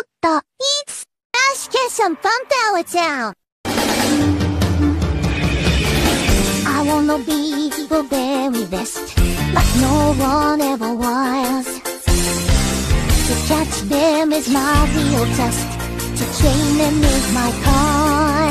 った。It's Ash Ketchum fun out. I wanna be the very best, but no one ever was. To catch them is my real test. To train them is my.